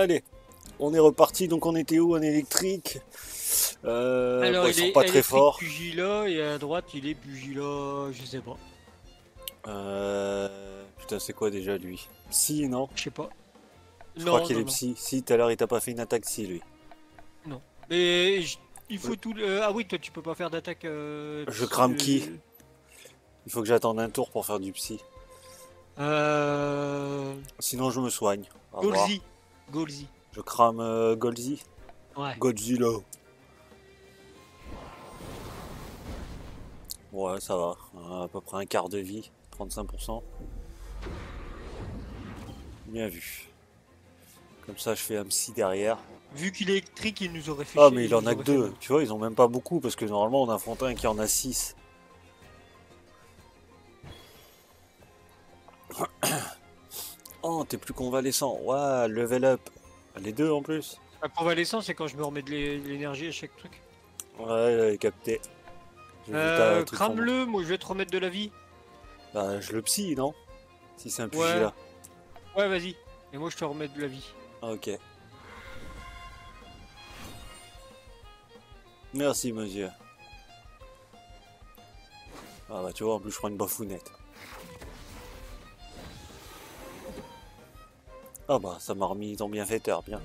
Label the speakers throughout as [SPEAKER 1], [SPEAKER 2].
[SPEAKER 1] Allez, on est reparti. Donc on était où en électrique euh,
[SPEAKER 2] Alors,
[SPEAKER 1] bah,
[SPEAKER 2] il
[SPEAKER 1] Ils sont
[SPEAKER 2] est
[SPEAKER 1] pas très forts.
[SPEAKER 2] Pugilat et à droite, il est Pugilat, je sais pas.
[SPEAKER 1] Euh, Putain, c'est quoi déjà lui? Psy, non
[SPEAKER 2] Je sais pas.
[SPEAKER 1] Je
[SPEAKER 2] non,
[SPEAKER 1] crois qu'il
[SPEAKER 2] non,
[SPEAKER 1] est
[SPEAKER 2] non.
[SPEAKER 1] psy. Si, tout à l'heure, il t'a pas fait une attaque psy, lui.
[SPEAKER 2] Mais je- il faut tout. le- Ah oui, toi, tu peux pas faire d'attaque. euh,
[SPEAKER 1] Je crame qui? Il faut que j'attende un tour pour faire du psy.
[SPEAKER 2] Euh.
[SPEAKER 1] Sinon, je me soigne.
[SPEAKER 2] Golzi. Golzi.
[SPEAKER 1] Je crame euh, Golzi.
[SPEAKER 2] Ouais.
[SPEAKER 1] Godzilla. Ouais, ça va. Euh, À peu près un quart de vie. 35%. Bien vu. Comme ça, je fais un psy derrière.
[SPEAKER 2] Vu qu'il est électrique, il nous aurait fait.
[SPEAKER 1] Ah,
[SPEAKER 2] chier,
[SPEAKER 1] mais il
[SPEAKER 2] nous
[SPEAKER 1] en a
[SPEAKER 2] aurait
[SPEAKER 1] que
[SPEAKER 2] fait
[SPEAKER 1] deux.
[SPEAKER 2] mal.
[SPEAKER 1] Tu vois, ils ont même pas beaucoup parce que normalement, on affronte un qui en a 6. Oh, t'es plus convalescent. Ouais, level up. Les deux en plus.
[SPEAKER 2] La convalescence, c'est quand je me remets de l'é- de l'énergie à chaque truc.
[SPEAKER 1] Ouais, j'avais capté.
[SPEAKER 2] Euh, crame-le, moi je vais te remettre de la vie.
[SPEAKER 1] Bah, je le psy, non? Si c'est un
[SPEAKER 2] Ouais.
[SPEAKER 1] pugilat.
[SPEAKER 2] Ouais, vas-y. Et moi je te remets de la vie.
[SPEAKER 1] Ah, Ok. Merci, monsieur. Ah bah tu vois, en plus je prends une bafounette. Ah bah ça m'a remis ton bienfaiteur, bien.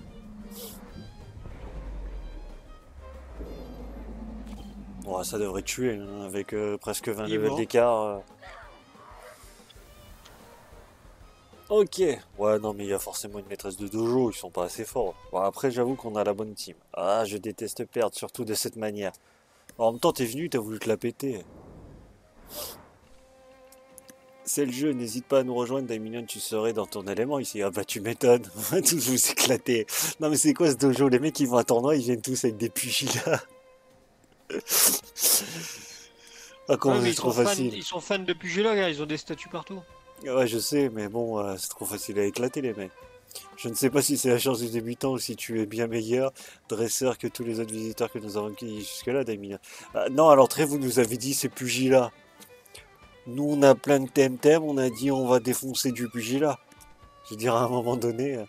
[SPEAKER 1] Ouais, ça devrait tuer, hein, avec euh, presque 20
[SPEAKER 2] Il
[SPEAKER 1] levels d'écart. euh. Ok. Ouais, non, mais il y a forcément une maîtresse de dojo, ils sont pas assez forts. Bon, après, j'avoue qu'on a la bonne team. Ah, je déteste perdre, surtout de cette manière. En même temps, t'es venu, t'as voulu te la péter. C'est le jeu, n'hésite pas à nous rejoindre, Damien, tu serais dans ton élément ici. Ah bah tu m'étonnes, on va tous vous éclater. Non mais c'est quoi ce dojo? Les mecs ils vont à tournoi, ils viennent tous avec des pugilats. ah comment
[SPEAKER 2] Ouais,
[SPEAKER 1] c'est trop
[SPEAKER 2] fans,
[SPEAKER 1] facile.
[SPEAKER 2] ils sont fans de Pugilat, gars, ils ont des statues partout.
[SPEAKER 1] Ouais, je sais, mais bon, euh, c'est trop facile à éclater, les mecs. Je ne sais pas si c'est la chance du débutant ou si tu es bien meilleur dresseur que tous les autres visiteurs que nous avons accueillis jusque-là, Damien. Ah, non, alors très, vous nous avez dit c'est pugilat. Nous, on a plein de thèmes thèmes, on a dit on va défoncer du pugilat. Je dirais à un moment donné. euh.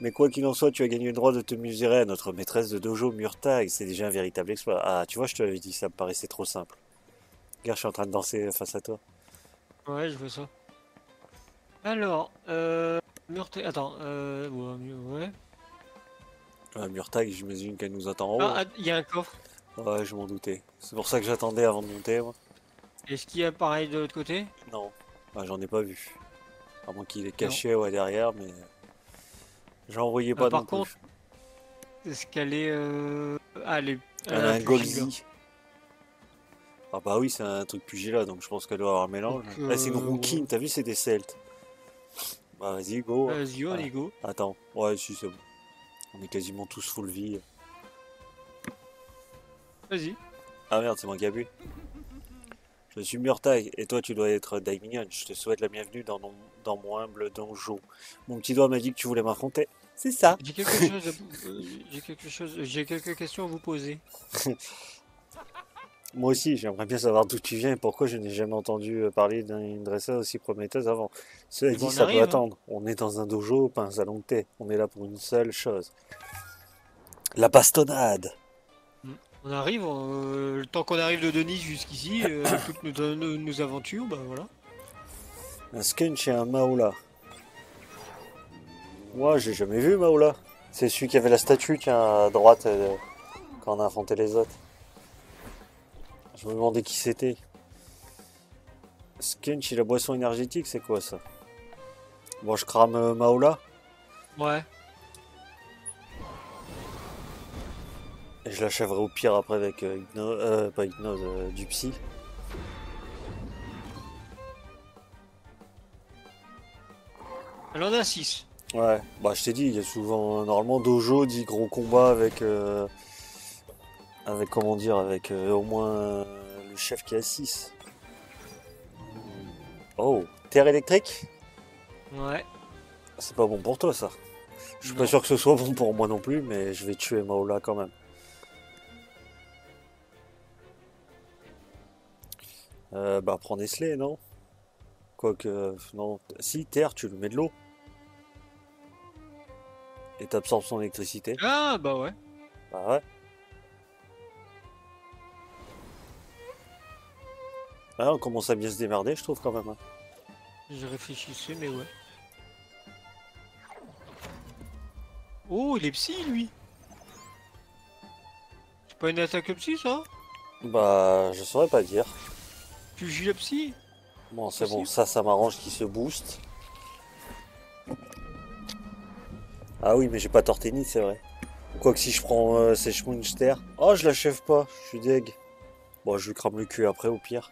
[SPEAKER 1] Mais quoi qu'il en soit, tu as gagné le droit de te mesurer à notre maîtresse de dojo Murtag. C'est déjà un véritable exploit. Ah, tu vois, je te l'avais dit, ça me paraissait trop simple. Regarde, je suis en train de danser face à toi.
[SPEAKER 2] Ouais, je vois ça. Alors, euh. Meurtre. Attends, euh. Ouais. ouais.
[SPEAKER 1] Euh, Murtag, j'imagine qu'elle nous attend en haut.
[SPEAKER 2] Ah, ah, il y a un coffre.
[SPEAKER 1] Ouais, je m'en doutais. C'est pour ça que j'attendais avant de monter, moi.
[SPEAKER 2] Est-ce qu'il y a pareil de l'autre côté?
[SPEAKER 1] Non, bah, j'en ai pas vu. À moins qu'il est caché ouais, derrière, mais j'en voyais pas
[SPEAKER 2] Ah, par
[SPEAKER 1] non
[SPEAKER 2] contre,
[SPEAKER 1] plus.
[SPEAKER 2] Est-ce qu'elle est. Euh... Ah, elle est.
[SPEAKER 1] Elle
[SPEAKER 2] elle
[SPEAKER 1] a un. Ah bah oui, c'est un truc pugilat, donc je pense qu'elle doit avoir un mélange.
[SPEAKER 2] Donc,
[SPEAKER 1] Ah, c'est une
[SPEAKER 2] euh,
[SPEAKER 1] rouquine, t'as vu, c'est des celtes. Bah vas-y, go.
[SPEAKER 2] Vas-y, on y go.
[SPEAKER 1] Attends, ouais, si, c'est bon. On est quasiment tous full vie.
[SPEAKER 2] Vas-y.
[SPEAKER 1] Ah merde, c'est moi qui appuie. Je suis Murtag et toi tu dois être Daiminion. Je te souhaite la bienvenue dans mon, dans mon humble donjon. Mon petit doigt m'a dit que tu voulais m'affronter. C'est ça.
[SPEAKER 2] J'ai quelque chose. à- euh, J'ai quelque chose. J'ai quelques questions à vous poser.
[SPEAKER 1] Moi aussi, j'aimerais bien savoir d'où tu viens et pourquoi je n'ai jamais entendu euh, parler d'une dresseuse aussi prometteuse avant. Cela
[SPEAKER 2] Eh ben,
[SPEAKER 1] dit,
[SPEAKER 2] on
[SPEAKER 1] ça
[SPEAKER 2] arrive,
[SPEAKER 1] peut
[SPEAKER 2] hein.
[SPEAKER 1] attendre. On est dans un dojo, pas un salon de thé. On est là pour une seule chose. La bastonnade.
[SPEAKER 2] On arrive, euh, le temps qu'on arrive de Denis jusqu'ici, euh, toutes nos, nos- nos aventures, bah voilà.
[SPEAKER 1] Un skunch et un maola. Moi, j'ai jamais vu maola. C'est celui qui avait la statue, tiens, à droite, euh, quand on a affronté les autres. Je me demandais qui c'était. Skunch et la boisson énergétique, c'est quoi ça? Bon, je crame maola.
[SPEAKER 2] Ouais.
[SPEAKER 1] Je l'achèverai au pire après avec euh, hypnose, euh, pas hypnose, euh, du psy.
[SPEAKER 2] Elle en a 6.
[SPEAKER 1] Ouais, bah je t'ai dit, il y a souvent, normalement, dojo dit gros combat avec, euh, avec comment dire, avec euh, au moins euh, le chef qui a 6. Oh, terre électrique?
[SPEAKER 2] Ouais.
[SPEAKER 1] C'est pas bon pour toi ça. Je suis
[SPEAKER 2] Non.
[SPEAKER 1] pas sûr que ce soit bon pour moi non plus, mais je vais tuer Maola quand même. Euh, bah prends Nestlé, non? Quoique, non. Si, terre, tu lui mets de l'eau. Et t'absorbes son électricité.
[SPEAKER 2] Ah bah ouais.
[SPEAKER 1] Bah ouais. Ah, on commence à bien se démerder, je trouve quand même. hein.
[SPEAKER 2] Je réfléchissais, mais ouais. Oh, il est psy, lui C'est pas une attaque psy, ça?
[SPEAKER 1] Bah, je saurais pas dire.
[SPEAKER 2] Tu joues le psy?
[SPEAKER 1] Bon, c'est bon, ça, ça m'arrange qu'il se booste. Ah oui, mais j'ai pas Torténite, c'est vrai. Quoique si je prends euh, Sèche Munster. Oh, je l'achève pas, je suis deg. Bon, je lui crame le cul après, au pire.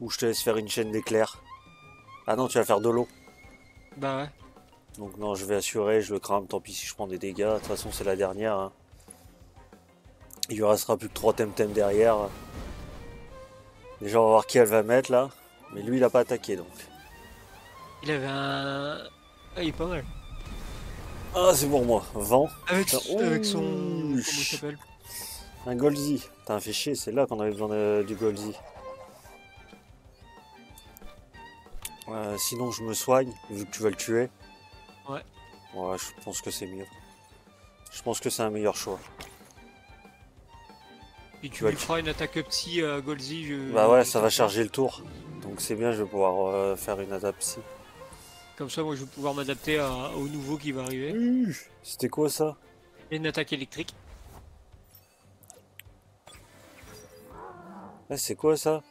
[SPEAKER 1] Ou je te laisse faire une chaîne d'éclairs. Ah non, tu vas faire de l'eau.
[SPEAKER 2] Bah ouais.
[SPEAKER 1] Donc non, je vais assurer, je le crame, tant pis si je prends des dégâts. De toute façon, c'est la dernière. hein. Il lui restera plus que 3 temtem derrière. Déjà, on va voir qui elle va mettre là. Mais lui, il a pas attaqué donc.
[SPEAKER 2] Il avait un... Ah, il est pas mal.
[SPEAKER 1] Ah, c'est pour moi. Vent.
[SPEAKER 2] Avec,
[SPEAKER 1] Putain,
[SPEAKER 2] avec son...
[SPEAKER 1] ouh.
[SPEAKER 2] Comment il s'appelle
[SPEAKER 1] Un Golzi. T'as un fait chier, c'est là qu'on avait besoin de- du Golzi. Euh, sinon, je me soigne, vu que tu vas le tuer.
[SPEAKER 2] Ouais.
[SPEAKER 1] Ouais, je pense que c'est mieux. Je pense que c'est un meilleur choix.
[SPEAKER 2] Et tu
[SPEAKER 1] vas
[SPEAKER 2] lui feras une attaque psy à Golzi. Je...
[SPEAKER 1] Bah ouais, ça va charger le tour. Donc c'est bien, je vais pouvoir euh, faire une attaque psy.
[SPEAKER 2] Comme ça, moi, je vais pouvoir m'adapter au nouveau qui va arriver.
[SPEAKER 1] Mmh. C'était quoi ça?
[SPEAKER 2] Et une attaque électrique.
[SPEAKER 1] Ah, C'est quoi ça?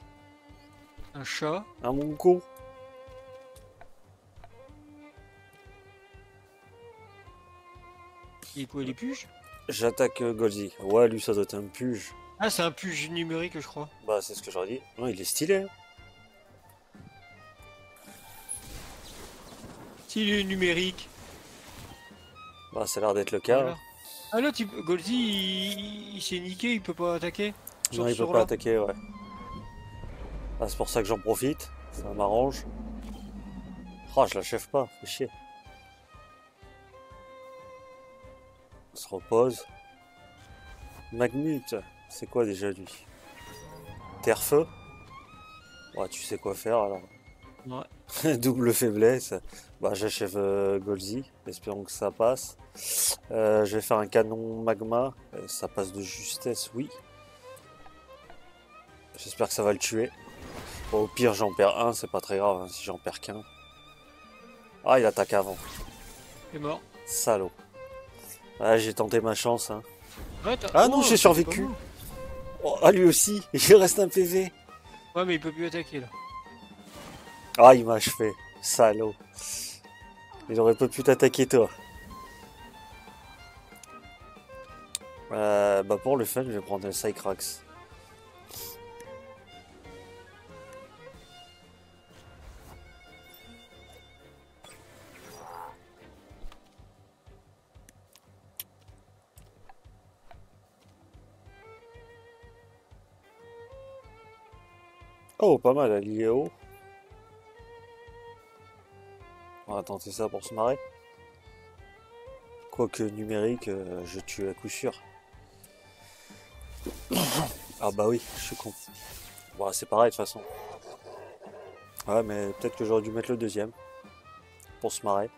[SPEAKER 2] Un chat.
[SPEAKER 1] Un monco
[SPEAKER 2] Il est quoi, les puges
[SPEAKER 1] J'attaque euh, Golzi. Ouais, lui, ça doit être un puge.
[SPEAKER 2] Ah, c'est un puge numérique, je crois.
[SPEAKER 1] Bah, c'est ce que j'aurais dit. Non, il est stylé. hein.
[SPEAKER 2] Est numérique.
[SPEAKER 1] Bah, ça a l'air d'être le cas.
[SPEAKER 2] voilà. Ah là, tu... Golzi, il, il s'est niqué, il peut pas attaquer.
[SPEAKER 1] Non, il peut pas attaquer, ouais. Ah, c'est pour ça que j'en profite. Ça m'arrange. Oh, je l'achève pas. Fais chier. On se repose. Magmut. C'est quoi déjà lui? Terre-feu? Ouais, tu sais quoi faire alors.
[SPEAKER 2] Ouais.
[SPEAKER 1] Double faiblesse. Bah, j'achève euh, Golzi. Espérons que ça passe. Euh, je vais faire un canon magma. Euh, ça passe de justesse, oui. J'espère que ça va le tuer. Bon, au pire, j'en perds un, c'est pas très grave hein, si j'en perds qu'un. Ah, il attaque avant.
[SPEAKER 2] Il est mort.
[SPEAKER 1] Salaud. Ah, j'ai tenté ma chance. Hein.
[SPEAKER 2] Ouais,
[SPEAKER 1] Ah non,
[SPEAKER 2] Oh,
[SPEAKER 1] j'ai survécu. Oh, ah, lui aussi. Il reste un PV.
[SPEAKER 2] Ouais, mais il peut plus attaquer là.
[SPEAKER 1] Ah, il m'a achevé. Salaud. Il aurait pas pu t'attaquer, toi. Euh, bah, pour le fun, je vais prendre un Cycrax. Oh, pas mal, Aliéo. On va tenter ça pour se marrer. Quoique numérique, euh, je tue à coup sûr. Ah bah oui, je suis con. Bon, c'est pareil de toute façon. Ouais, mais peut-être que j'aurais dû mettre le deuxième. Pour se marrer.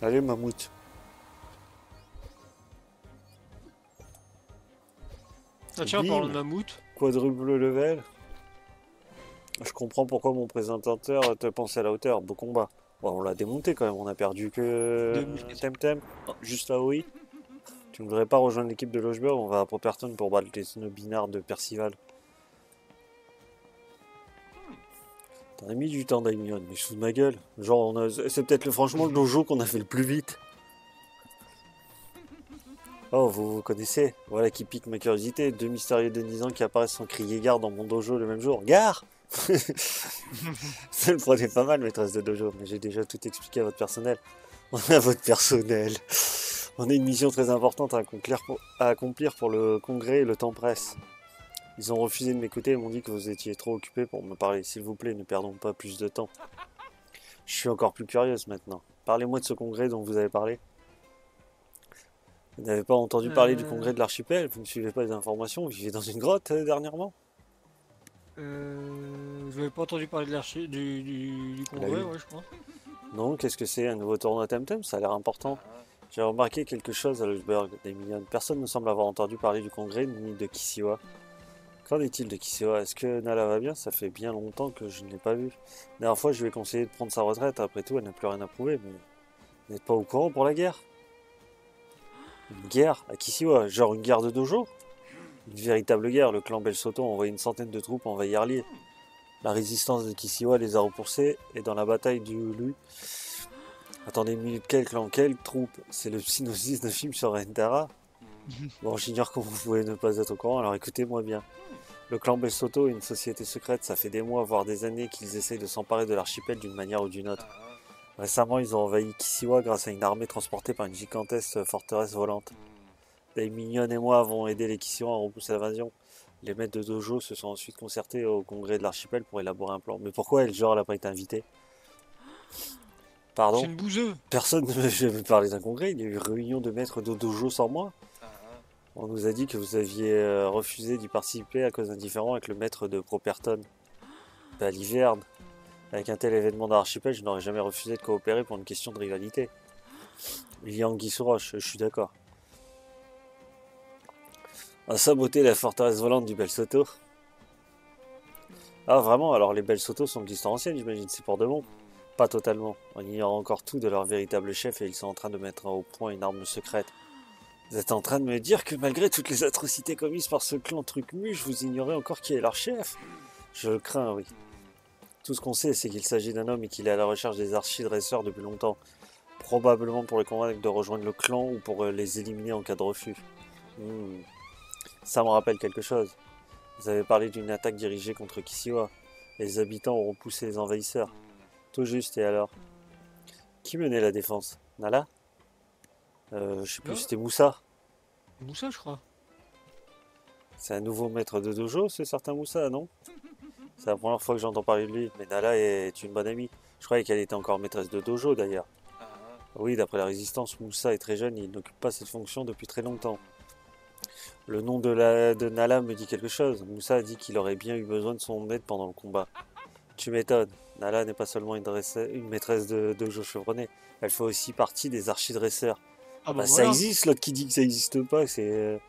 [SPEAKER 1] Allez, mammouth.
[SPEAKER 2] Ah tiens, parlant de mammouth.
[SPEAKER 1] Quadruple level. Je comprends pourquoi mon présentateur te pensait à la hauteur. Beau combat. Bon, on l'a démonté quand même. On a perdu que. Temtem. Juste là, oui. Tu ne voudrais pas rejoindre l'équipe de Logeberg On va à Popperton pour battre les snobinards de Percival. T'en as mis du temps, Daimion, mais sous ma gueule. Genre, on a- c'est peut-être franchement le dojo qu'on a fait le plus vite. Oh, vous, vous connaissez Voilà qui pique ma curiosité. Deux mystérieux dénisants qui apparaissent sans crier gare dans mon dojo le même jour. Gare Ça le prenait pas mal, maîtresse de dojo, mais j'ai déjà tout expliqué à votre personnel. On a votre personnel. On a une mission très importante à accomplir pour, à accomplir pour le congrès et le temps presse. Ils ont refusé de m'écouter et m'ont dit que vous étiez trop occupé pour me parler. S'il vous plaît, ne perdons pas plus de temps. Je suis encore plus curieuse maintenant. Parlez-moi de ce congrès dont vous avez parlé. Vous n'avez pas entendu parler du
[SPEAKER 2] Euh.
[SPEAKER 1] congrès de l'archipel Vous ne suivez pas les informations Vous vivez dans une grotte euh, dernièrement?
[SPEAKER 2] Euh, je n'avais pas entendu parler de l'archi du, du, du congrès, ouais, je pense.
[SPEAKER 1] Non, qu'est-ce que c'est Un nouveau tournoi Temtem? Ça a l'air important. J'ai remarqué quelque chose à Leuchberg, Damien. Personne ne semble avoir entendu parler du congrès ni de Kisiwa. Qu'en est-il de Kisiwa Est-ce que Nala va bien? Ça fait bien longtemps que je ne l'ai pas vue. La dernière fois, je lui ai conseillé de prendre sa retraite. Après tout, elle n'a plus rien à prouver. Mais vous n'êtes pas au courant pour la guerre? Guerre à Kisiwa Genre une guerre de dojo? Une véritable guerre. Le clan Belsoto a envoyé une centaine de troupes envahir Arlier. La résistance de Kisiwa les a repoussés et dans la bataille du Lu. Attendez une minute, quel clan, quelle troupe? C'est le synopsis d'un film sur Rendara Bon, j'ignore comment vous pouvez ne pas être au courant, alors écoutez-moi bien. Le clan Belsoto est une société secrète, ça fait des mois, voire des années qu'ils essayent de s'emparer de l'archipel d'une manière ou d'une autre. Récemment, ils ont envahi Kisiwa grâce à une armée transportée par une gigantesque forteresse volante. Les mignonnes et moi avons aidé les Kisiwa à repousser l'invasion. Les maîtres de dojo se sont ensuite concertés au congrès de l'archipel pour élaborer un plan. Mais pourquoi elle n'a pas été invitée? Pardon?
[SPEAKER 2] C'est une.
[SPEAKER 1] Personne ne m'a jamais parlé d'un congrès. Il y a eu réunion de maîtres de dojo sans moi. On nous a dit que vous aviez euh, refusé d'y participer à cause d'un différend avec le maître de Properton. Bah, l'hiverne. Avec un tel événement d'archipel, je n'aurais jamais refusé de coopérer pour une question de rivalité. Il y a roche, je suis d'accord. À saboter la forteresse volante du Bel Soto. Ah, vraiment Alors les Bel Soto sont ancienne, j'imagine, c'est pour de bon Pas totalement. On ignore encore tout de leur véritable chef et ils sont en train de mettre au point une arme secrète. Vous êtes en train de me dire que malgré toutes les atrocités commises par ce clan Trucmuche, vous ignorez encore qui est leur chef? Je le crains, oui. Tout ce qu'on sait, c'est qu'il s'agit d'un homme et qu'il est à la recherche des archidresseurs depuis longtemps. Probablement pour les convaincre de rejoindre le clan ou pour euh, les éliminer en cas de refus. Hmm. Ça me rappelle quelque chose. Vous avez parlé d'une attaque dirigée contre Kisiwa. Les habitants auront poussé les envahisseurs. Tout juste, et alors? Qui menait la défense? Nala? Euh, Je sais plus, c'était Moussa.
[SPEAKER 2] Moussa, je crois.
[SPEAKER 1] C'est un nouveau maître de dojo, ce certain Moussa, non? C'est la première fois que j'entends parler de lui. Mais Nala est une bonne amie. Je croyais qu'elle était encore maîtresse de dojo, d'ailleurs. Oui, d'après la résistance, Moussa est très jeune, il n'occupe pas cette fonction depuis très longtemps. Le nom de, la, de Nala me dit quelque chose. Moussa a dit qu'il aurait bien eu besoin de son aide pendant le combat. Tu m'étonnes. Nala n'est pas seulement une, dresse- une maîtresse de dojo chevronnée, elle fait aussi partie des archidresseurs.
[SPEAKER 2] Ah
[SPEAKER 1] Bah,
[SPEAKER 2] bah,
[SPEAKER 1] Ça existe, l'autre qui dit que ça n'existe pas, c'est...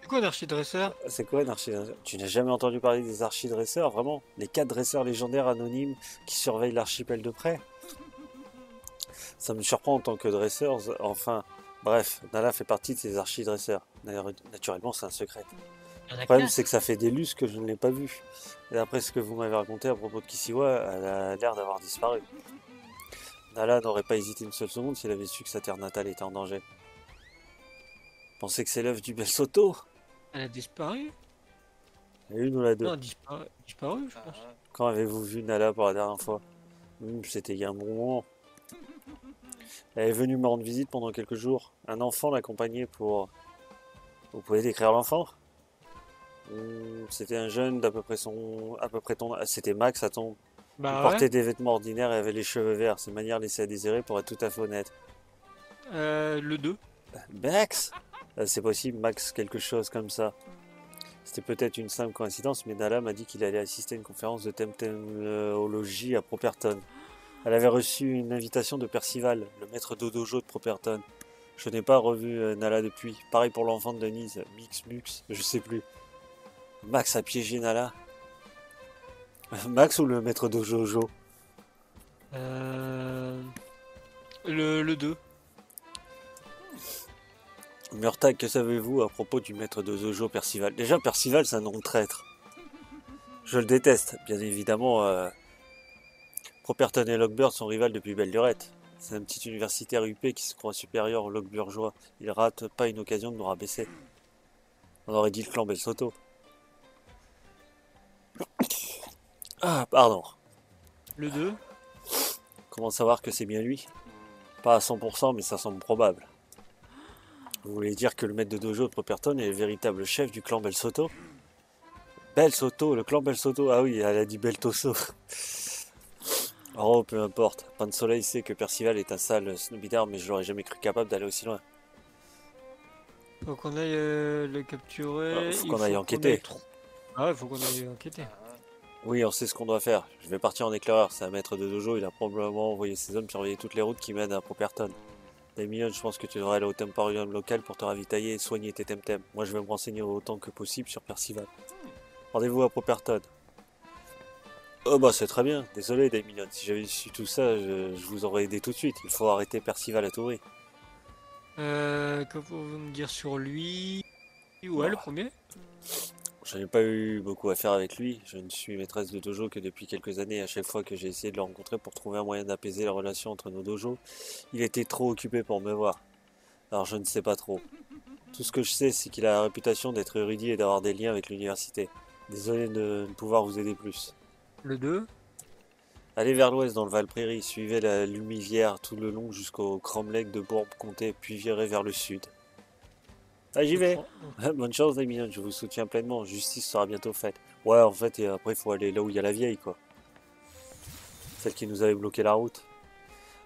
[SPEAKER 2] C'est quoi un archidresseur?
[SPEAKER 1] C'est quoi un archidresseur? Tu n'as jamais entendu parler des archidresseurs, vraiment? Les quatre dresseurs légendaires anonymes qui surveillent l'archipel de près? Ça me surprend en tant que dresseur, enfin... Bref, Nala fait partie de ces archidresseurs. D'ailleurs, Naturellement, c'est un secret. Le problème, c'est que ça fait des lustres que je ne l'ai pas vu. Et d'après ce que vous m'avez raconté à propos de Kisiwa, elle a l'air d'avoir disparu. Nala n'aurait pas hésité une seule seconde s'il avait su que sa terre natale était en danger. Pensez que c'est l'œuvre du Bel Soto?
[SPEAKER 2] Elle a disparu
[SPEAKER 1] une ou la deux
[SPEAKER 2] Non, disparu, disparu, je pense.
[SPEAKER 1] Quand avez-vous vu Nala pour la dernière fois? Hmm, C'était il y a un bon moment. Elle est venue me rendre visite pendant quelques jours. Un enfant l'accompagnait pour... Vous pouvez décrire l'enfant? Hmm, C'était un jeune d'à peu près son... à peu près ton... C'était Max, à ton... Il
[SPEAKER 2] Bah
[SPEAKER 1] portait
[SPEAKER 2] ouais.
[SPEAKER 1] des vêtements ordinaires et avait les cheveux verts. Ses manières laissaient à désirer pour être tout à fait honnête.
[SPEAKER 2] Euh, le 2.
[SPEAKER 1] Max? C'est possible, Max, quelque chose comme ça. C'était peut-être une simple coïncidence, mais Nala m'a dit qu'il allait assister à une conférence de temtéologie à Properton. Elle avait reçu une invitation de Percival, le maître d'Odojo de Properton. Je n'ai pas revu euh, Nala depuis. Pareil pour l'enfant de Denise, Mix Mux, je sais plus. Max a piégé Nala. Max ou le maître d'Ojojo
[SPEAKER 2] Euh... Le, le 2.
[SPEAKER 1] Murtag, que savez-vous à propos du maître de Zojo Percival? Déjà, Percival, c'est un nom de traître. Je le déteste, bien évidemment. euh, Properton et Lockbird sont rivales depuis belle lurette. C'est un petit universitaire UP qui se croit supérieur au Lockburgeois. Il rate pas une occasion de nous rabaisser. On aurait dit le clan Belsoto. Ah, pardon.
[SPEAKER 2] Le 2.
[SPEAKER 1] Comment savoir que c'est bien lui? Pas à 100%, mais ça semble probable. Vous voulez dire que le maître de dojo de Properton est le véritable chef du clan Belsoto Belsoto, le clan Belsoto. Ah oui, elle a dit Beltoso. Oh, peu importe. Pan de Soleil sait que Percival est un sale snobidard, mais je l'aurais jamais cru capable d'aller aussi loin.
[SPEAKER 2] Faut qu'on aille euh, le capturer.
[SPEAKER 1] Ah, faut qu'on aille enquêter.
[SPEAKER 2] Ah ouais, faut qu'on aille enquêter.
[SPEAKER 1] Oui, on sait ce qu'on doit faire. Je vais partir en éclaireur. C'est un maître de dojo. Il a probablement envoyé ses hommes surveiller toutes les routes qui mènent à Properton. Damien, je pense que tu devrais aller au temporium local pour te ravitailler et soigner tes temtem. Moi, je vais me renseigner autant que possible sur Percival. Rendez-vous à Properton. Oh bah c'est très bien. Désolé, Damien. Si j'avais su tout ça, je, je vous aurais aidé tout de suite. Il faut arrêter Percival à tout prix.
[SPEAKER 2] Euh, que pouvez-vous me dire sur lui? Ouais, le premier.
[SPEAKER 1] Je n'ai pas eu beaucoup à faire avec lui. Je ne suis maîtresse de dojo que depuis quelques années. À chaque fois que j'ai essayé de le rencontrer pour trouver un moyen d'apaiser la relation entre nos dojos, il était trop occupé pour me voir. Alors je ne sais pas trop. Tout ce que je sais, c'est qu'il a la réputation d'être érudit et d'avoir des liens avec l'université. Désolé de ne pouvoir vous aider plus.
[SPEAKER 2] Le 2.
[SPEAKER 1] Allez vers l'ouest dans le Val-Prairie, suivez la Lumivière tout le long jusqu'au Cromlech de Bourbe-Comté, puis virez vers le sud. Ah, j'y vais Bonne chance, Damien, je vous soutiens pleinement. Justice sera bientôt faite. Ouais, en fait, et après, il faut aller là où il y a la vieille, quoi. Celle qui nous avait bloqué la route.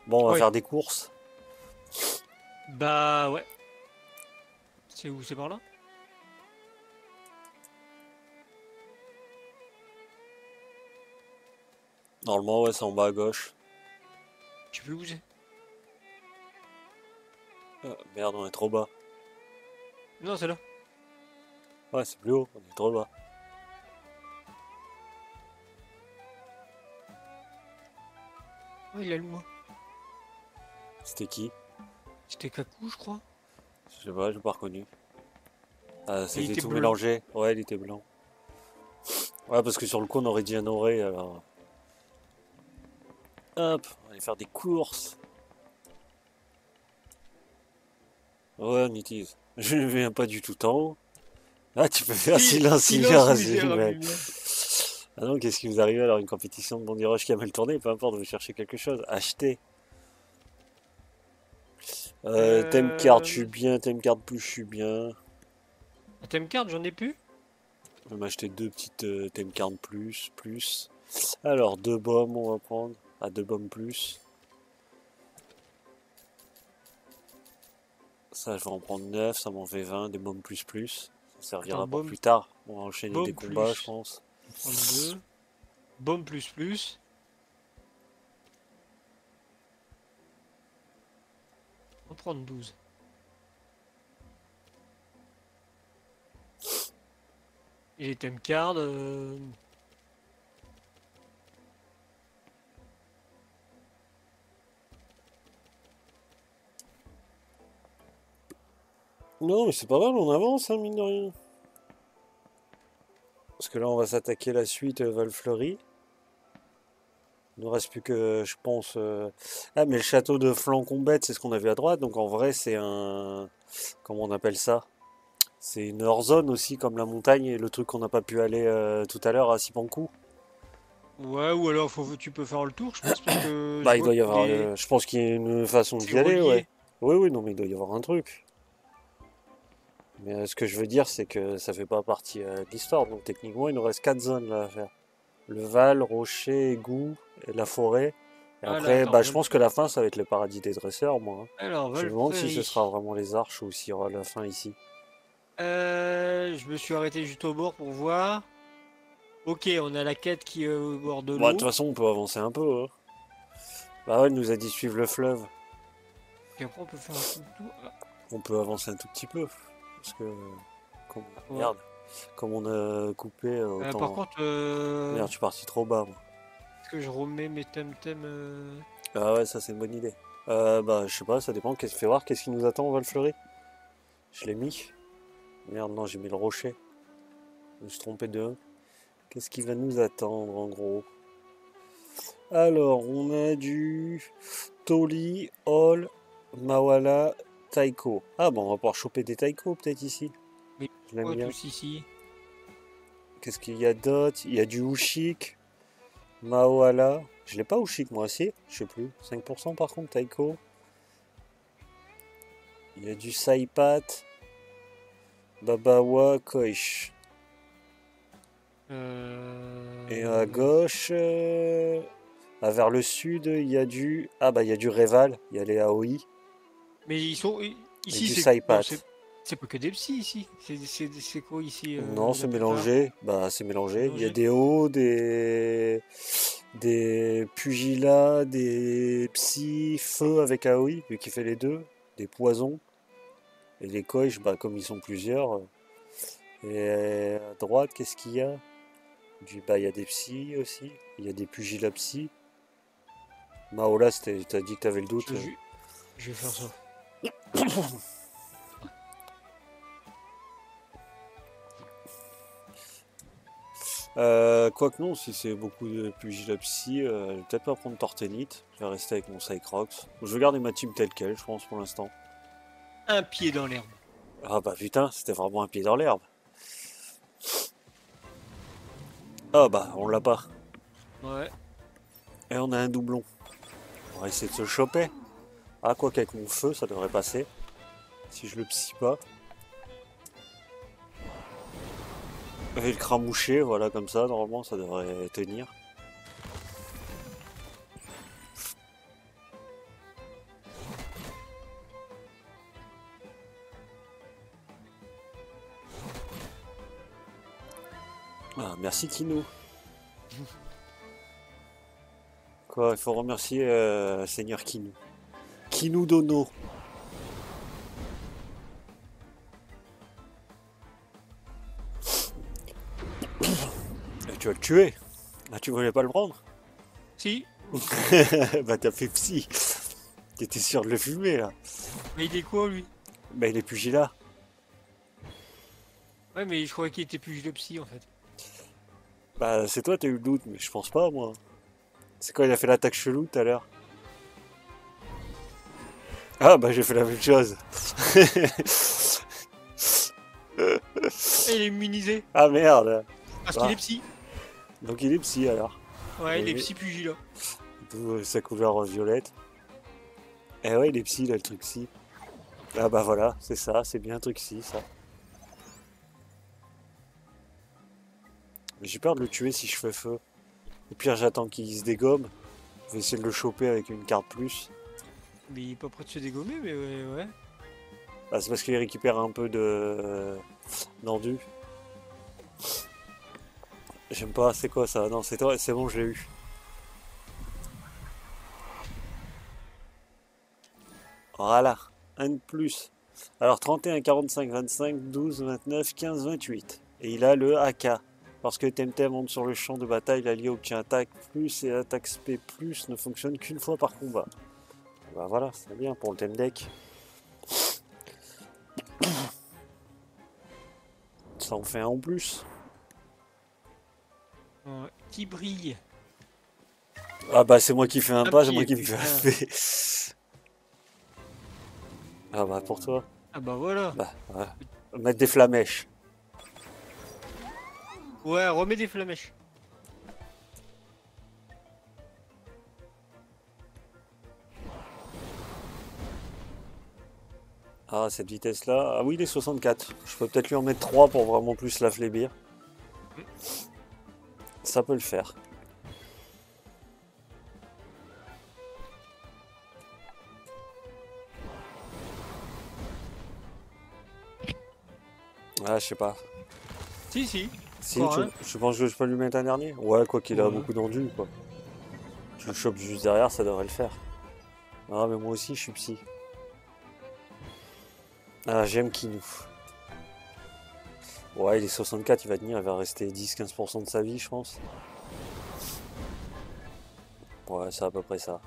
[SPEAKER 1] Bon, on va
[SPEAKER 2] Oui.
[SPEAKER 1] faire des courses.
[SPEAKER 2] Bah ouais. C'est où? C'est par là?
[SPEAKER 1] Normalement, ouais, c'est en bas à gauche.
[SPEAKER 2] Tu peux c'est
[SPEAKER 1] Ah, merde, on est trop bas.
[SPEAKER 2] Non, c'est là.
[SPEAKER 1] Ouais, c'est plus haut, on est trop bas.
[SPEAKER 2] Ouais, il a loin.
[SPEAKER 1] C'était qui?
[SPEAKER 2] C'était Kaku, je crois.
[SPEAKER 1] Je sais pas, je l'ai pas reconnu. Ah, c'était
[SPEAKER 2] était
[SPEAKER 1] tout mélangé. Ouais, il était blanc. Ouais, parce que sur le coup, on aurait dit un oré, alors... Hop, on va aller faire des courses. Ouais, on utilise. Je ne viens pas du tout en haut. Ah, tu peux faire silence, silence, Julien.
[SPEAKER 2] lumière.
[SPEAKER 1] Ah non, qu'est-ce qui vous arrive alors Une compétition de Bondy Rush qui a mal tourné Peu importe, vous cherchez quelque chose. Achetez. Euh,
[SPEAKER 2] Euh,
[SPEAKER 1] Thème card, je suis bien. Thème card plus, je suis bien.
[SPEAKER 2] Un thème card, j'en ai plus?
[SPEAKER 1] Je vais m'acheter deux petites euh, thème card plus, plus. Alors, deux bombes, on va prendre. Ah, deux bombes plus. Ça, je vais en prendre 9, ça m'en fait 20, des bombes plus plus. Ça servira
[SPEAKER 2] Attends,
[SPEAKER 1] pour plus tard. On va enchaîner des combats,
[SPEAKER 2] plus.
[SPEAKER 1] je pense.
[SPEAKER 2] Deux. Bombe plus plus. On va prendre 12. Et les thème cards. euh,
[SPEAKER 1] Non, mais c'est pas mal, on avance, hein, mine de rien. Parce que là, on va s'attaquer la suite euh, Valfleury. Il nous reste plus que, je pense... euh, Ah, mais le château de Flancombette, c'est ce qu'on a vu à droite. Donc en vrai, c'est un... Comment on appelle ça? C'est une hors-zone aussi, comme la montagne et le truc qu'on n'a pas pu aller euh, tout à l'heure à Sipancou.
[SPEAKER 2] Ouais, ou alors faut, tu peux faire le tour, je pense, parce que.
[SPEAKER 1] Bah, il doit y avoir... euh, Je pense qu'il y a une façon d'y aller, ouais. Oui, oui, non, mais il doit y avoir un truc. Mais euh, ce que je veux dire, c'est que ça fait pas partie euh, de l'histoire. Donc techniquement, il nous reste quatre zones là à faire. Le Val, Rocher, Égout, et la forêt. Et
[SPEAKER 2] Ah,
[SPEAKER 1] après, bah, je pense que la fin, ça va être le paradis des dresseurs, moi. hein.
[SPEAKER 2] Alors,
[SPEAKER 1] Je me demande si ce sera vraiment les arches ou s'il y aura la fin ici.
[SPEAKER 2] Euh, je me suis arrêté juste au bord pour voir. Ok, on a la quête qui est au bord de
[SPEAKER 1] Bon,
[SPEAKER 2] l'eau.
[SPEAKER 1] de toute façon, on peut avancer un peu. hein. Bah ouais, il nous a dit suivre le fleuve.
[SPEAKER 2] Et après, on peut faire un. Ah,
[SPEAKER 1] On peut avancer un tout petit peu. Parce que. Comme...
[SPEAKER 2] Ouais.
[SPEAKER 1] Merde. Comme on a coupé, euh,
[SPEAKER 2] euh, par contre, euh,
[SPEAKER 1] Merde, je suis parti trop bas, moi.
[SPEAKER 2] est-ce que je remets mes temtem euh,
[SPEAKER 1] Ah ouais, ça c'est une bonne idée. Euh, bah, je sais pas, ça dépend. Qu'est-ce fais voir, qu'est-ce qui nous attend, Valfleury? Je l'ai mis. Merde, non, j'ai mis le rocher. Je me suis trompé de. Qu'est-ce qui va nous attendre, en gros? Alors, on a du Toli, Hall, Mawala, Taiko. Ah, bon, on va pouvoir choper des Taiko, peut-être, ici. Je l'aime bien.
[SPEAKER 2] tous ici?
[SPEAKER 1] Qu'est-ce qu'il y a d'autre? Il y a du Ushik, Mawala. Je l'ai pas Ushik, moi, si? Je sais plus. 5% par contre, Taiko. Il y a du Saipat, Babawa, Koish.
[SPEAKER 2] Euh,
[SPEAKER 1] Et à gauche, euh, vers le sud, il y a du. Ah bah il y a du Reval, il y a les Aoi.
[SPEAKER 2] Mais ils sont ici, c'est c'est- pas que des psys ici. C'est- quoi ici euh,
[SPEAKER 1] Non, c'est mélangé. Bah, c'est mélangé. Il y a des hauts, des des pugilats, des psy feu avec Aoi, vu qu'il fait les deux, des poisons. Et les koish, bah, comme ils sont plusieurs. euh. Et à droite, qu'est-ce qu'il y a? Du, bah, il y a des psys aussi. Il y a des pugilats psy. Maola, t'as dit que t'avais le doute.
[SPEAKER 2] Je vais faire ça.
[SPEAKER 1] Euh, Quoique non, si c'est beaucoup de pugilats psy, euh, je vais peut-être pas prendre Torténite. Je vais rester avec mon Cycrox. Je vais garder ma team telle quelle, je pense, pour l'instant.
[SPEAKER 2] Un pied dans l'herbe.
[SPEAKER 1] Ah bah putain, c'était vraiment un pied dans l'herbe. Ah bah, on l'a pas.
[SPEAKER 2] Ouais.
[SPEAKER 1] Et on a un doublon. On va essayer de se choper. Ah, quoi qu'avec mon feu, ça devrait passer. Si je le psy pas. Et le cramouché, voilà, comme ça, normalement, ça devrait tenir. Ah, merci Kino. Quoi, il faut remercier euh, Seigneur Kinu. Kinu Dono. Tuer. Ah, tu voulais pas le prendre
[SPEAKER 2] Si,
[SPEAKER 1] Bah t'as fait psy. T'étais sûr de le fumer là.
[SPEAKER 2] mais il est quoi lui?
[SPEAKER 1] Bah il est pugilat.
[SPEAKER 2] Ouais, mais je croyais qu'il était plus le psy en fait.
[SPEAKER 1] Bah c'est toi t'as eu le doute, mais je pense pas moi. C'est quand il a fait l'attaque chelou tout à l'heure? Ah bah j'ai fait la même chose.
[SPEAKER 2] Et il est immunisé
[SPEAKER 1] ah merde.
[SPEAKER 2] parce
[SPEAKER 1] Ah.
[SPEAKER 2] qu'il est psy.
[SPEAKER 1] Donc il est psy alors.
[SPEAKER 2] Ouais, il est psy pugilat.
[SPEAKER 1] D'où euh, sa couleur violette. Eh ouais, il est psy là, le truc psy. Ah bah voilà, c'est ça, c'est bien un truc psy ça. J'ai peur de le tuer si je fais feu. Au pire, j'attends qu'il se dégomme. Je vais essayer de le choper avec une carte plus.
[SPEAKER 2] Mais il est pas prêt de se dégommer, mais ouais. ouais.
[SPEAKER 1] Ah, c'est parce qu'il récupère un peu de d'endu. J'aime pas, c'est quoi ça? Non, c'est toi, c'est bon, je l'ai eu. Voilà, un de plus. Alors 31, 45, 25, 12, 29, 15, 28. Et il a le AK. Lorsque Temtem monte sur le champ de bataille, l'allié obtient attaque plus et attaque SP plus ne fonctionne qu'une fois par combat. Bah voilà, c'est bien pour le thème. Ça en fait un en plus.
[SPEAKER 2] Ouais. Qui brille.
[SPEAKER 1] Ah bah c'est moi qui fais un
[SPEAKER 2] Un
[SPEAKER 1] pas, c'est moi qui me fais un. P. Ah bah pour toi.
[SPEAKER 2] Ah bah voilà.
[SPEAKER 1] Bah voilà. Mettre des flamèches.
[SPEAKER 2] Ouais, remets des flamèches.
[SPEAKER 1] Ah cette vitesse là. Ah oui il est 64. Je peux peut-être lui en mettre 3 pour vraiment plus l'affaiblir. Ça peut le faire. Ah je sais pas.
[SPEAKER 2] Si, si.
[SPEAKER 1] Si, tu,
[SPEAKER 2] un
[SPEAKER 1] je pense que je peux lui mettre un dernier? Ouais, quoi qu'il a
[SPEAKER 2] Ouais.
[SPEAKER 1] beaucoup d'endu, quoi. Je le chope juste derrière, ça devrait le faire. Ah, mais moi aussi, je suis psy. Ah, j'aime Kinu. Ouais, il est 64, il va tenir, il va rester 10-15% de sa vie, je pense. Ouais, c'est à peu près ça.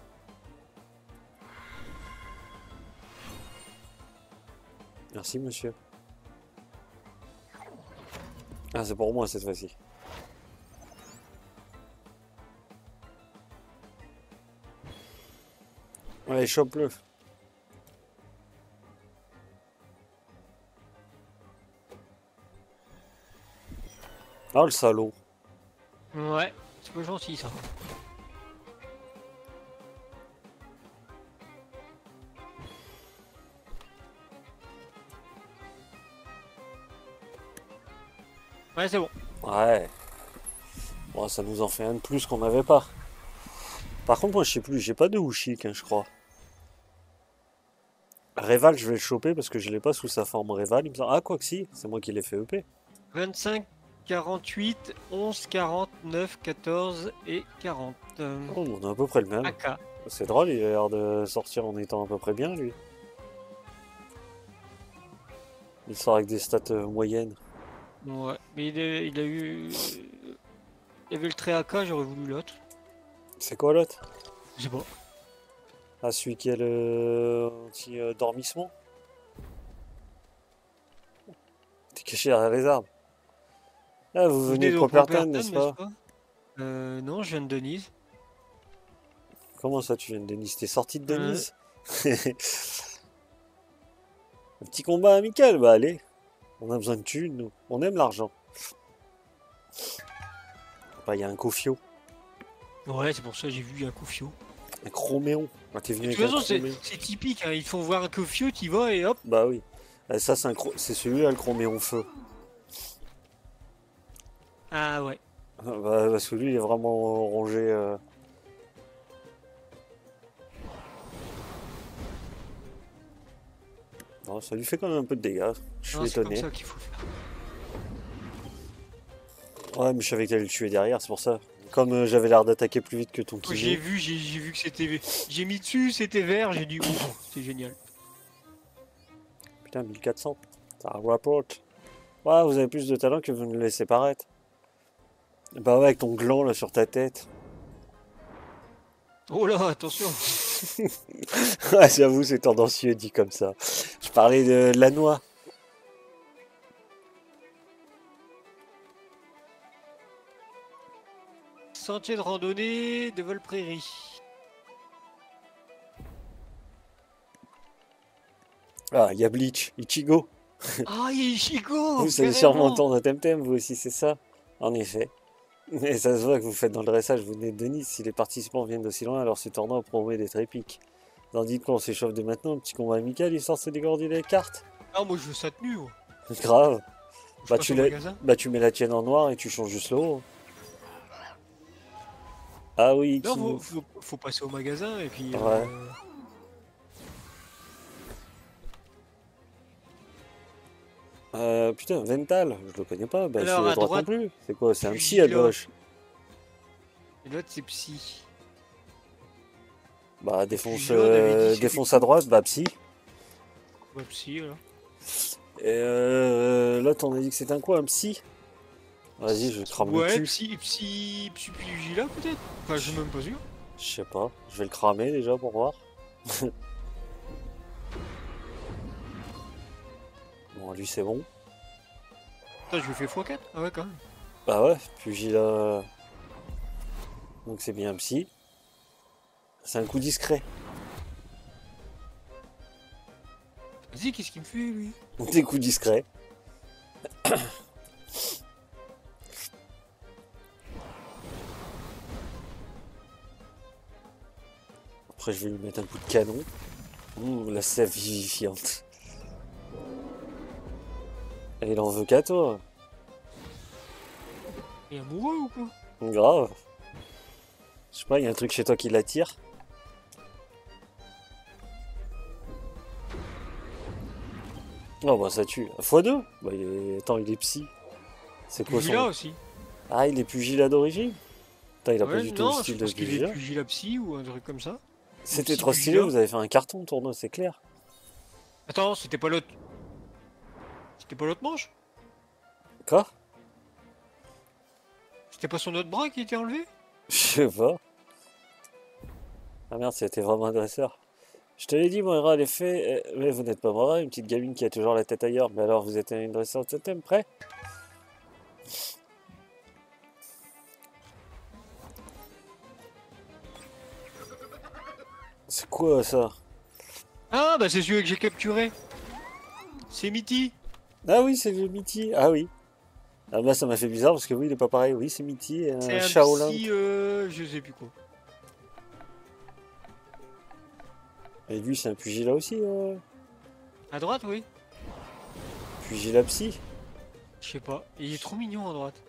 [SPEAKER 1] Merci, monsieur. Ah, c'est pour moi cette fois-ci. Allez, chope-le. Ah, le salaud.
[SPEAKER 2] Ouais, c'est pas gentil ça. Ouais, c'est bon.
[SPEAKER 1] Ouais. Bon, ça nous en fait un de plus qu'on n'avait pas. Par contre, moi, je sais plus, j'ai pas de Wushik, hein, je crois. Réval, je vais le choper parce que je l'ai pas sous sa forme Réval. Il me semble... Ah, quoi que si, c'est moi qui l'ai fait EP.
[SPEAKER 2] 25, 48, 11, 49, 14 et 40. Euh,
[SPEAKER 1] Oh, on a à peu près le même.
[SPEAKER 2] AK.
[SPEAKER 1] C'est drôle, il a l'air de sortir en étant à peu près bien, lui. Il sort avec des stats euh, moyennes.
[SPEAKER 2] Ouais, mais il a, il a eu. Il y avait le trait AK, j'aurais voulu l'autre.
[SPEAKER 1] C'est quoi l'autre?
[SPEAKER 2] Je sais pas.
[SPEAKER 1] Ah, celui qui a le anti-dormissement T'es caché derrière les arbres. Ah, vous venez de Copperton, n'est-ce pas
[SPEAKER 2] Euh, non, je viens de Denise.
[SPEAKER 1] Comment ça, tu viens de Denise? T'es sorti de
[SPEAKER 2] Euh.
[SPEAKER 1] Denise Un petit combat amical, bah allez. On a besoin de thunes, nous. On aime l'argent. Bah, il y a un Kofio,
[SPEAKER 2] Ouais, c'est pour ça que j'ai vu un Kofio.
[SPEAKER 1] un Chroméon. Ah, t'es
[SPEAKER 2] De
[SPEAKER 1] venu
[SPEAKER 2] toute façon, c'est typique, hein. ils font voir un Kofio, tu vas et hop.
[SPEAKER 1] Bah oui. Ah, ça, c'est celui-là, le Chroméon feu.
[SPEAKER 2] Ah ouais.
[SPEAKER 1] Ah, Bah, parce que lui, il est vraiment rongé. euh. Non, ça lui fait quand même un peu de dégâts. Je suis
[SPEAKER 2] Non, c'est
[SPEAKER 1] étonné.
[SPEAKER 2] ça qu'il faut faire.
[SPEAKER 1] Ouais, mais je savais que t'allais le tuer derrière, c'est pour ça. Comme euh, j'avais l'air d'attaquer plus vite que ton
[SPEAKER 2] Moi, J'ai
[SPEAKER 1] kiwi.
[SPEAKER 2] vu, j'ai vu que c'était. J'ai mis dessus, c'était vert, j'ai dit, oh, c'est génial.
[SPEAKER 1] Putain, 1400. Ça rapporte. Ouais, vous avez plus de talent que vous ne le laissez paraître. Bah ouais, avec ton gland là sur ta tête.
[SPEAKER 2] Oh là, attention.
[SPEAKER 1] Ouais, j'avoue, c'est tendancieux dit comme ça. Je parlais de la noix.
[SPEAKER 2] Sentier de randonnée de vol prairie.
[SPEAKER 1] Ah, il y a Bleach, Ichigo.
[SPEAKER 2] Ah, Ichigo
[SPEAKER 1] vous
[SPEAKER 2] carrément.
[SPEAKER 1] sûrement entendre Temtem, vous aussi, c'est ça? En effet. Mais ça se voit que vous faites dans le dressage, vous venez de Nice. Si les participants viennent d'aussi loin, alors ce tournoi promet d'être épique. Tandis qu'on s'échauffe de maintenant, un petit combat amical, histoire de se dégourdir les cartes.
[SPEAKER 2] Ah, moi je veux ça tenue.
[SPEAKER 1] Grave.
[SPEAKER 2] Je
[SPEAKER 1] Bah, tu. Bah tu mets la tienne en noir et tu changes juste le haut. Ah oui,
[SPEAKER 2] Non, faut, faut, faut passer au magasin et puis.
[SPEAKER 1] Ouais.
[SPEAKER 2] euh,
[SPEAKER 1] Euh, putain, Vental, je le connais pas. Bah,
[SPEAKER 2] Alors,
[SPEAKER 1] à droite,
[SPEAKER 2] droite,
[SPEAKER 1] non plus. C'est quoi C'est un psy à gauche.
[SPEAKER 2] Et l'autre c'est psy.
[SPEAKER 1] Bah défonce, euh, défonce à droite, bah psy.
[SPEAKER 2] Ouais, psy, voilà.
[SPEAKER 1] Et euh, l'autre, on a dit que c'était un quoi Un psy? Vas-y, je crame le
[SPEAKER 2] Ouais,
[SPEAKER 1] cul.
[SPEAKER 2] psy, psy, psy, psy, là peut-être? Enfin, je suis même pas sûr.
[SPEAKER 1] Je sais pas, je vais le cramer déjà pour voir. bon, lui c'est bon.
[SPEAKER 2] Attends, je lui fais x4 Ah ouais, quand même.
[SPEAKER 1] Bah ouais, Pugilat. Donc c'est bien un psy. C'est un coup discret.
[SPEAKER 2] Vas-y, qu'est-ce qu'il me fait lui?
[SPEAKER 1] Des coups discrets. Après, je vais lui mettre un coup de canon. Ouh, la sève vivifiante. Et il en veut qu'à toi.
[SPEAKER 2] Il est amoureux ou quoi?
[SPEAKER 1] Grave. Je sais pas, il y a un truc chez toi qui l'attire. Oh bah ça tue. x2 Bah il est... Attends, il est psy. C'est quoi
[SPEAKER 2] Pugilat
[SPEAKER 1] son...
[SPEAKER 2] aussi.
[SPEAKER 1] Ah, il est pugilat d'origine? Putain, il a pas du tout
[SPEAKER 2] non,
[SPEAKER 1] le
[SPEAKER 2] je
[SPEAKER 1] style de
[SPEAKER 2] pense qu'il est
[SPEAKER 1] pugilat.
[SPEAKER 2] pugilat psy ou un truc comme ça.
[SPEAKER 1] C'était trop stylé, vous avez fait un carton de tournoi, c'est clair.
[SPEAKER 2] Attends, c'était pas l'autre. C'était pas l'autre manche
[SPEAKER 1] Quoi?
[SPEAKER 2] C'était pas son autre bras qui était enlevé?
[SPEAKER 1] Je sais pas. Ah merde, c'était vraiment un dresseur. Je te l'ai dit, Moira, les faits. eh, Mais vous n'êtes pas Moira, une petite gamine qui a toujours la tête ailleurs. Mais alors, vous êtes une dresseur de totem, prêt? C'est quoi ça?
[SPEAKER 2] Ah, bah c'est celui que j'ai capturé. C'est Mitty.
[SPEAKER 1] Ah oui, c'est le Mitty. Ah oui. Ah bah ça m'a fait bizarre parce que oui, il est pas pareil. Oui, c'est Mitty, et
[SPEAKER 2] C'est
[SPEAKER 1] un
[SPEAKER 2] un
[SPEAKER 1] Shaolin.
[SPEAKER 2] psy, euh, je sais plus quoi.
[SPEAKER 1] Et lui, c'est un pugilat aussi. Euh...
[SPEAKER 2] À droite, oui.
[SPEAKER 1] Pugilat psy.
[SPEAKER 2] Je sais pas. Il est trop mignon à droite.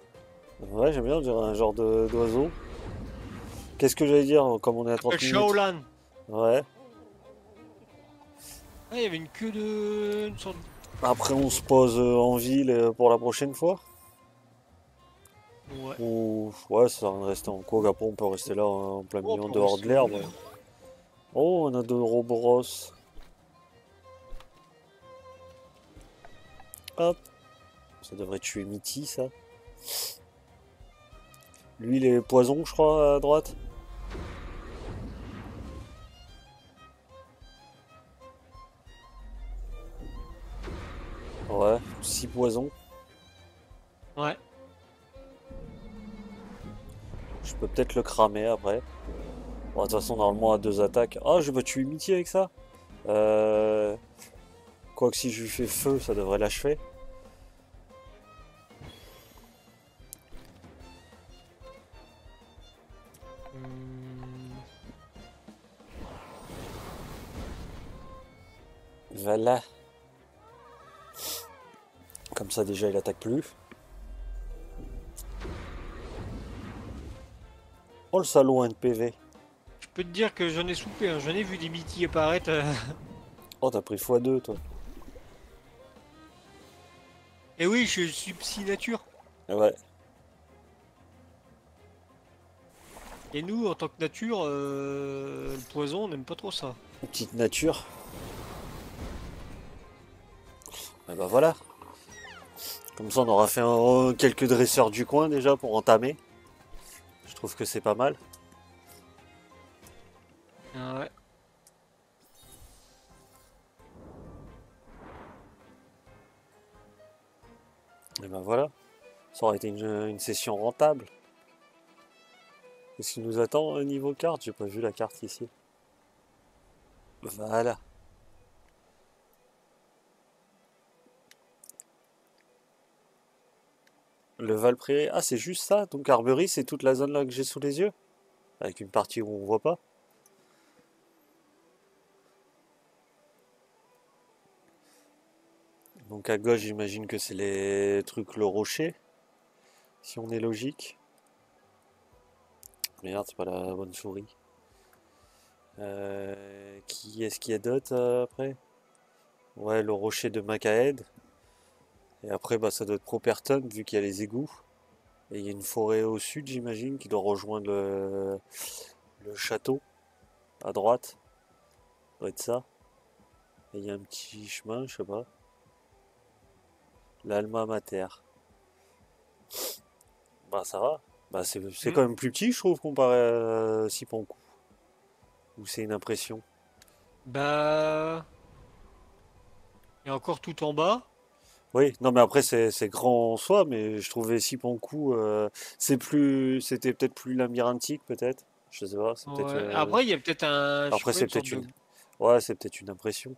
[SPEAKER 1] Ouais, j'aime bien, on dirait un genre de- d'oiseau. Qu'est-ce que j'allais dire comme on est à 30
[SPEAKER 2] Le
[SPEAKER 1] minutes
[SPEAKER 2] Shaolan.
[SPEAKER 1] Ouais.
[SPEAKER 2] Ah, il y avait une queue de. Une sorte...
[SPEAKER 1] Après, on se pose euh, en ville euh, pour la prochaine fois
[SPEAKER 2] Ouais.
[SPEAKER 1] Ou ouais, ça va rester en quoi Après, on peut rester là en plein
[SPEAKER 2] Oh,
[SPEAKER 1] milieu,
[SPEAKER 2] peut
[SPEAKER 1] dehors de l'herbe. Oh, on a deux roboros. Hop. Ça devrait tuer Mitty, ça. Lui, il est poison, je crois, à droite. Ouais, six poisons.
[SPEAKER 2] Ouais.
[SPEAKER 1] Je peux peut-être le cramer après. Bon, de toute façon, normalement, à deux attaques. Ah, je vais tuer Mitty avec ça euh... Quoique si je lui fais feu, ça devrait l'achever.
[SPEAKER 2] Hum,
[SPEAKER 1] Voilà. Comme ça, déjà, il attaque plus. Oh, le salaud, un de PV.
[SPEAKER 2] Je peux te dire que j'en ai soupé, hein. j'en ai vu des BT apparaître. euh.
[SPEAKER 1] Oh, t'as pris x2, toi.
[SPEAKER 2] Et oui, je suis psy nature.
[SPEAKER 1] Ouais.
[SPEAKER 2] Et nous, en tant que nature, euh, le poison, on n'aime pas trop ça.
[SPEAKER 1] Petite nature. Et bah voilà. Comme ça, on aura fait un- quelques dresseurs du coin déjà pour entamer. Je trouve que c'est pas mal.
[SPEAKER 2] Ah ouais.
[SPEAKER 1] Et ben voilà. Ça aurait été une, une session rentable. Qu'est-ce qui nous attend au niveau carte? J'ai pas vu la carte ici. Voilà. Le Valpré. Ah, c'est juste ça. Donc Arbery, c'est toute la zone là que j'ai sous les yeux. Avec une partie où on voit pas. Donc à gauche, j'imagine que c'est les trucs le rocher. Si on est logique. Merde, c'est pas la bonne souris. Euh, qui est-ce qu'il y a d'autre euh, après? Ouais, le rocher de Macaed. Et après, bah, ça doit être Properton, vu qu'il y a les égouts. Et il y a une forêt au sud, j'imagine, qui doit rejoindre le, le château, à droite. Ça doit être ça. Et il y a un petit chemin, je sais pas. L'Alma Mater. Bah, ça va. Bah, c'est
[SPEAKER 2] Mm.
[SPEAKER 1] quand même plus petit, je trouve, comparé à Sipankou. Ou c'est une impression?
[SPEAKER 2] Bah. Et encore tout en bas.
[SPEAKER 1] Oui, non mais après c'est grand en soi, mais je trouvais Sipankou, euh, c'est plus, c'était peut-être plus labyrinthique peut-être, je sais pas,
[SPEAKER 2] Ouais.
[SPEAKER 1] euh,
[SPEAKER 2] Après, il y a peut-être un.
[SPEAKER 1] après c'est
[SPEAKER 2] une
[SPEAKER 1] peut-être
[SPEAKER 2] de-
[SPEAKER 1] une, ouais c'est peut-être une impression.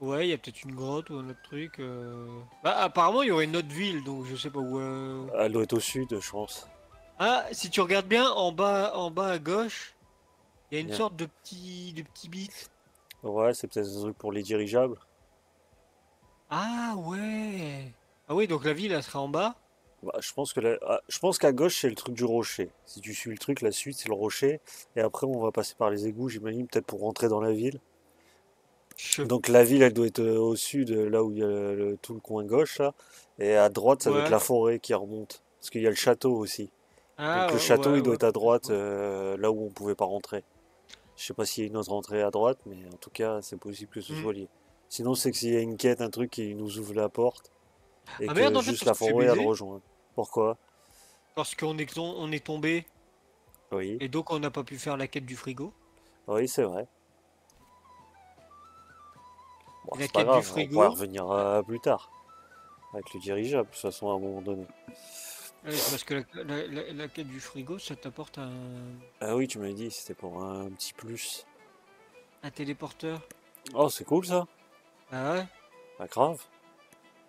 [SPEAKER 2] Ouais, il y a peut-être une grotte ou un autre truc. euh. Bah, apparemment, il y aurait une autre ville, donc je sais pas où. euh.
[SPEAKER 1] Elle doit être au sud, je pense.
[SPEAKER 2] Ah, si tu regardes bien, en bas, en bas à gauche, il y a une
[SPEAKER 1] Bien.
[SPEAKER 2] sorte de petit, de petit bit.
[SPEAKER 1] Ouais, c'est peut-être un truc pour les dirigeables.
[SPEAKER 2] Ah ouais. Ah oui, donc la ville, elle sera en bas.
[SPEAKER 1] Bah, je pense que la- ah, je pense qu'à gauche c'est le truc du rocher. Si tu suis le truc, la suite c'est le rocher, et après on va passer par les égouts, j'imagine peut-être pour rentrer dans la ville.
[SPEAKER 2] Je-
[SPEAKER 1] Donc la ville elle doit être euh, au sud, euh, là où il y a le- le- tout le coin gauche là, et à droite ça doit être la forêt qui remonte, parce qu'il y a le château aussi.
[SPEAKER 2] Ah,
[SPEAKER 1] Donc le château,
[SPEAKER 2] ouais,
[SPEAKER 1] il doit être à droite, euh, là où on pouvait pas rentrer. Je sais pas s'il y a une autre entrée à droite, mais en tout cas, c'est possible que ce
[SPEAKER 2] Mm.
[SPEAKER 1] soit lié. Sinon, c'est que s'il y a une quête, un truc qui nous ouvre la porte, et
[SPEAKER 2] Ah
[SPEAKER 1] que
[SPEAKER 2] merde, en fait,
[SPEAKER 1] juste la forêt, elle
[SPEAKER 2] baisé.
[SPEAKER 1] rejoint. Pourquoi?
[SPEAKER 2] Parce qu'on est, on est tombé
[SPEAKER 1] Oui,
[SPEAKER 2] et donc on n'a pas pu faire la quête du frigo.
[SPEAKER 1] oui, c'est vrai. Bon,
[SPEAKER 2] La
[SPEAKER 1] pas
[SPEAKER 2] quête du
[SPEAKER 1] grave, on
[SPEAKER 2] frigo.
[SPEAKER 1] pourra revenir euh, plus tard. Avec le dirigeable, de toute façon, à un moment donné.
[SPEAKER 2] Ouais, c'est parce que la, la- la- la quête du frigo, ça t'apporte un,
[SPEAKER 1] Ah oui, tu m'avais dit, c'était pour un petit plus.
[SPEAKER 2] un téléporteur.
[SPEAKER 1] Oh, c'est cool ça.
[SPEAKER 2] Ah ouais?
[SPEAKER 1] Pas grave.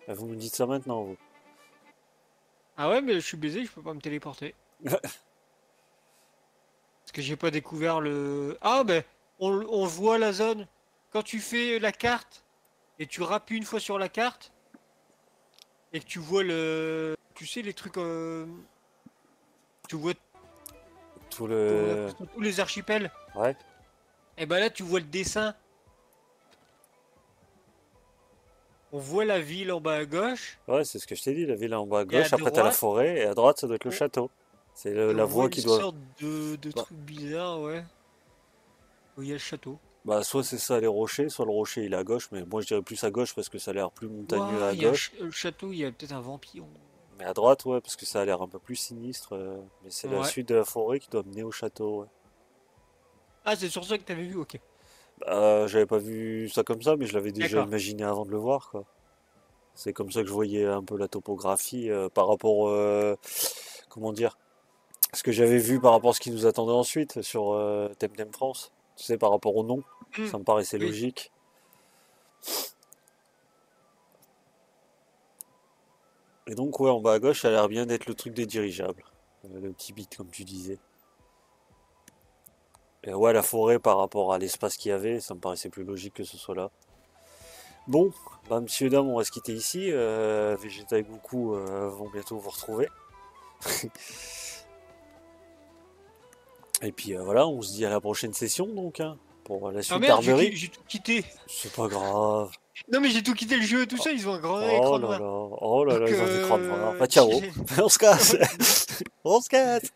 [SPEAKER 1] Bah, vous me dites ça maintenant, vous.
[SPEAKER 2] Ah ouais, mais je suis baisé, je peux pas me téléporter. Parce que j'ai pas découvert le. Ah ben, on, on voit la zone. Quand tu fais la carte et tu rappuies une fois sur la carte et que tu vois le. Tu sais, les trucs. euh, Tu vois
[SPEAKER 1] Tout le...
[SPEAKER 2] tous les archipels.
[SPEAKER 1] Ouais.
[SPEAKER 2] Et ben là, tu vois le dessin. On voit la ville en bas à gauche.
[SPEAKER 1] Ouais, c'est ce que je t'ai dit, la ville en bas à gauche, après t'as la forêt, et à droite ça doit être le château. C'est la voie qui
[SPEAKER 2] une
[SPEAKER 1] doit...
[SPEAKER 2] sorte de, de
[SPEAKER 1] Bah.
[SPEAKER 2] truc bizarre, ouais. Où il y a le château.
[SPEAKER 1] Bah soit c'est ça les rochers, soit le rocher il est à gauche, mais moi je dirais plus à gauche parce que ça a l'air plus montagneux à gauche.
[SPEAKER 2] ch- le château, il y a peut-être un vampire.
[SPEAKER 1] Mais à droite, ouais, parce que ça a l'air un peu plus sinistre. euh, mais c'est la suite de la forêt qui doit mener au château, ouais.
[SPEAKER 2] Ah, c'est sur ça que t'avais vu, ok.
[SPEAKER 1] Bah, j'avais pas vu ça comme ça, mais je l'avais déjà imaginé avant de le voir, quoi. C'est comme ça que je voyais un peu la topographie euh, par rapport, euh, comment dire, ce que j'avais vu par rapport à ce qui nous attendait ensuite sur euh, Temtem France. Tu sais, par rapport au nom,
[SPEAKER 2] Hmm.
[SPEAKER 1] ça me paraissait
[SPEAKER 2] Oui.
[SPEAKER 1] logique. Et donc, ouais, en bas à gauche, ça a l'air bien d'être le truc des dirigeables. Euh, le petit bit, comme tu disais. Et ouais, la forêt par rapport à l'espace qu'il y avait, ça me paraissait plus logique que ce soit là. Bon, bah, monsieur, dames, on va se quitter ici. Euh, Vegeta et Goku euh, vont bientôt vous retrouver. et puis euh, voilà, on se dit à la prochaine session donc, hein, pour la
[SPEAKER 2] Ah
[SPEAKER 1] suite
[SPEAKER 2] merde, j'ai
[SPEAKER 1] d'Armerie.
[SPEAKER 2] qui- j'ai tout quitté.
[SPEAKER 1] C'est pas grave.
[SPEAKER 2] Non, mais j'ai tout quitté le jeu et tout ça, ils ont un grand écran
[SPEAKER 1] Oh là
[SPEAKER 2] noir.
[SPEAKER 1] là, oh là là, ils ont des crânes
[SPEAKER 2] euh,
[SPEAKER 1] noirs. Bah ciao, on se casse, on se casse.